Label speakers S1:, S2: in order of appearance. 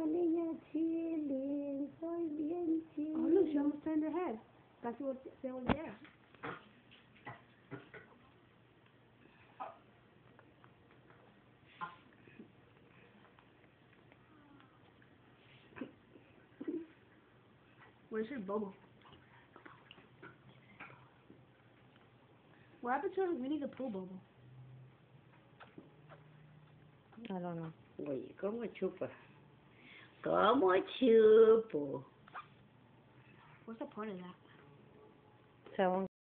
S1: la niña chile, soy bien chile.
S2: Oh, look, she almost turned her head. That's what they was there. Where's her bubble? What happened to her Winnie the Pooh bubble?
S3: I don't know.
S1: Oye, ¿cómo chupa? ¿Cómo chupo?
S2: What's the point of that?
S3: Según